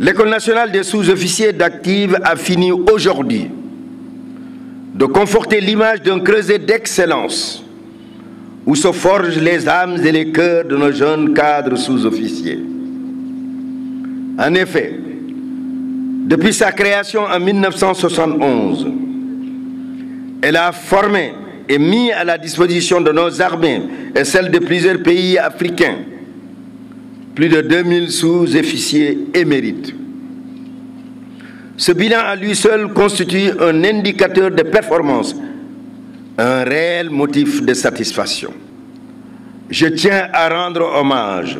L'École nationale des sous-officiers d'active a fini aujourd'hui de conforter l'image d'un creuset d'excellence où se forgent les âmes et les cœurs de nos jeunes cadres sous-officiers. En effet, depuis sa création en 1971, elle a formé et mis à la disposition de nos armées et celles de plusieurs pays africains plus de 2000 sous-officiers émérites. Ce bilan à lui seul constitue un indicateur de performance, un réel motif de satisfaction. Je tiens à rendre hommage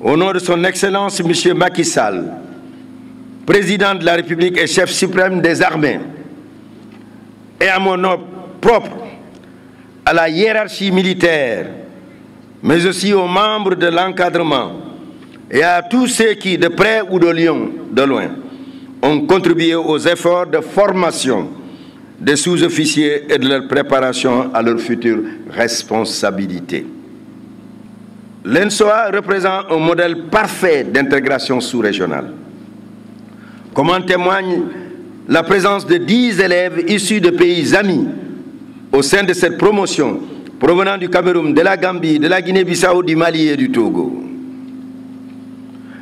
au nom de son Excellence M. Macky Sall, président de la République et chef suprême des armées, et à mon nom propre, à la hiérarchie militaire, mais aussi aux membres de l'encadrement et à tous ceux qui, de près ou de, Lyon, de loin, ont contribué aux efforts de formation des sous-officiers et de leur préparation à leur future responsabilité. L'ENSOA représente un modèle parfait d'intégration sous-régionale. Comme en témoigne la présence de 10 élèves issus de pays amis au sein de cette promotion provenant du Cameroun, de la Gambie, de la Guinée-Bissau, du Mali et du Togo.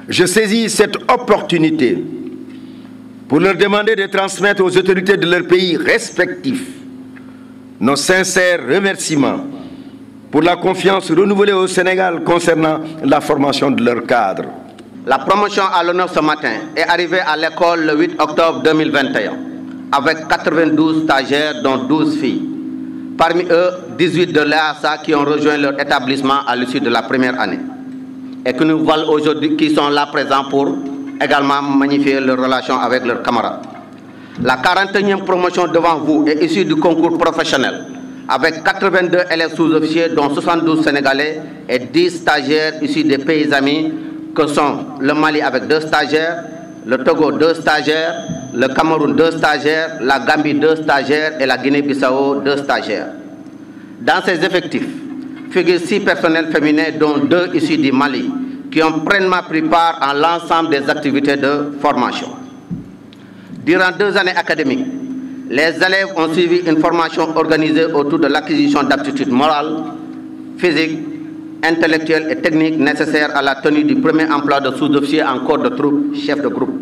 Je saisis cette opportunité pour leur demander de transmettre aux autorités de leur pays respectifs nos sincères remerciements pour la confiance renouvelée au Sénégal concernant la formation de leurs cadres. La promotion à l'honneur ce matin est arrivée à l'école le 8 octobre 2021 avec 92 stagiaires dont 12 filles. Parmi eux, 18 de l'EASA qui ont rejoint leur établissement à l'issue de la première année et que nous valons aujourd'hui, qui sont là présents pour également magnifier leurs relations avec leurs camarades. La 41e promotion devant vous est issue du concours professionnel avec 82 élèves sous-officiers dont 72 Sénégalais et 10 stagiaires issus des pays amis que sont le Mali avec deux stagiaires, le Togo deux stagiaires, le Cameroun deux stagiaires, la Gambie deux stagiaires et la Guinée-Bissau deux stagiaires. Dans ces effectifs figurent six personnels féminins dont deux issus du Mali qui ont pleinement pris part à l'ensemble des activités de formation. Durant deux années académiques, les élèves ont suivi une formation organisée autour de l'acquisition d'aptitudes morales, physiques, intellectuelles et techniques nécessaires à la tenue du premier emploi de sous-officier en corps de troupe, chef de groupe.